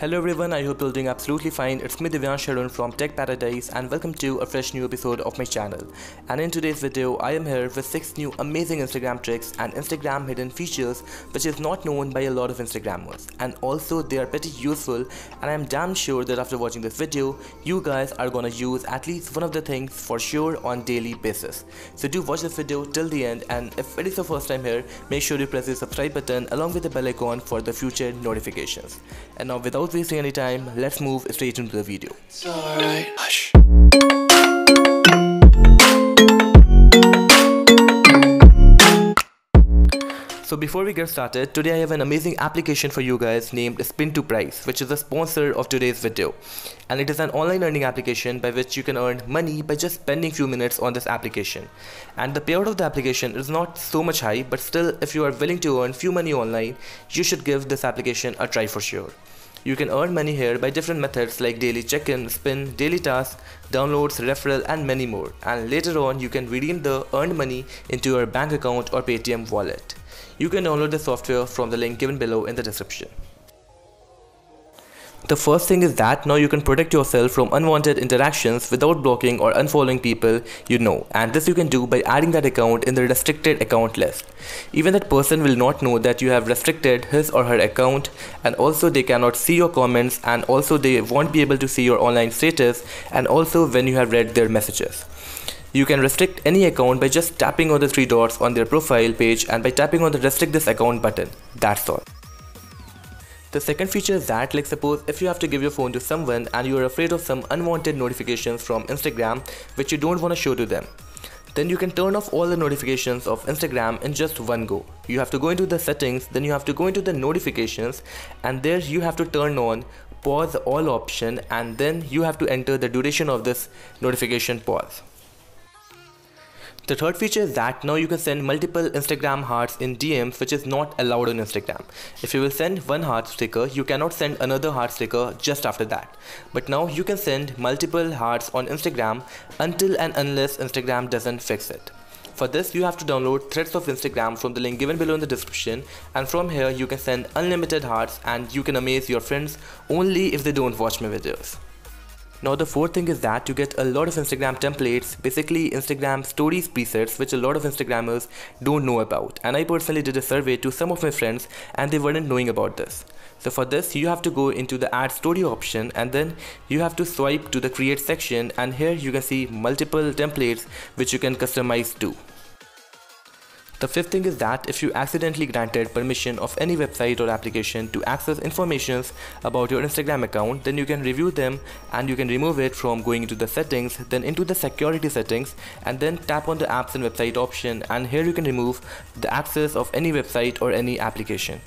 Hello everyone, I hope you're doing absolutely fine. It's me Divyansh Sharan from Tech Paradise and welcome to a fresh new episode of my channel. And in today's video, I am here with 6 new amazing Instagram tricks and Instagram hidden features which is not known by a lot of Instagrammers. And also they are pretty useful and I am damn sure that after watching this video, you guys are gonna use at least one of the things for sure on daily basis. So do watch this video till the end and if it is your first time here, make sure you press the subscribe button along with the bell icon for the future notifications. And now without without wasting any time, let's move straight into the video. Hush. So before we get started, today I have an amazing application for you guys named Spin2Price which is a sponsor of today's video. And it is an online earning application by which you can earn money by just spending few minutes on this application. And the payout of the application is not so much high, but still if you are willing to earn few money online, you should give this application a try for sure. You can earn money here by different methods like daily check-in, spin, daily task, downloads, referral and many more. And later on you can redeem the earned money into your bank account or Paytm wallet. You can download the software from the link given below in the description. The first thing is that now you can protect yourself from unwanted interactions without blocking or unfollowing people you know and this you can do by adding that account in the restricted account list. Even that person will not know that you have restricted his or her account and also they cannot see your comments and also they won't be able to see your online status and also when you have read their messages. You can restrict any account by just tapping on the three dots on their profile page and by tapping on the restrict this account button. That's all. The second feature is that like suppose if you have to give your phone to someone and you are afraid of some unwanted notifications from Instagram which you don't want to show to them. Then you can turn off all the notifications of Instagram in just one go. You have to go into the settings, then you have to go into the notifications and there you have to turn on pause all option and then you have to enter the duration of this notification pause. The third feature is that now you can send multiple Instagram hearts in DMs which is not allowed on Instagram. If you will send one heart sticker, you cannot send another heart sticker just after that. But now you can send multiple hearts on Instagram until and unless Instagram doesn't fix it. For this you have to download Threads of Instagram from the link given below in the description and from here you can send unlimited hearts and you can amaze your friends only if they don't watch my videos. Now the fourth thing is that you get a lot of Instagram templates, basically Instagram stories presets which a lot of Instagrammers don't know about. And I personally did a survey to some of my friends and they weren't knowing about this. So for this you have to go into the add story option and then you have to swipe to the create section and here you can see multiple templates which you can customize too. The fifth thing is that if you accidentally granted permission of any website or application to access informations about your Instagram account, then you can review them and you can remove it from going into the settings, then into the security settings and then tap on the apps and website option and here you can remove the access of any website or any application.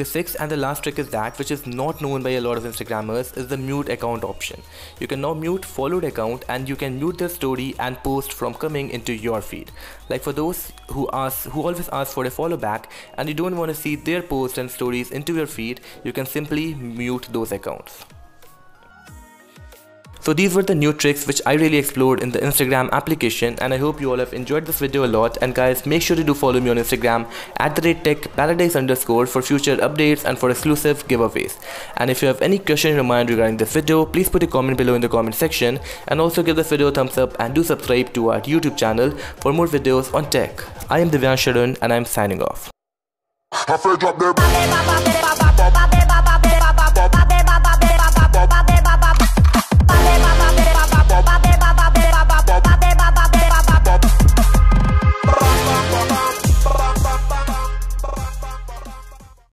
The sixth and the last trick is that which is not known by a lot of Instagrammers is the mute account option. You can now mute followed account and you can mute their story and post from coming into your feed. Like for those who ask who always ask for a follow back and you don't want to see their posts and stories into your feed, you can simply mute those accounts. So these were the new tricks which I really explored in the Instagram application and I hope you all have enjoyed this video a lot and guys make sure to do follow me on Instagram at the rate tech paradise underscore for future updates and for exclusive giveaways. And if you have any question in your mind regarding this video please put a comment below in the comment section and also give this video a thumbs up and do subscribe to our YouTube channel for more videos on tech. I am Divyansh Sharan and I am signing off.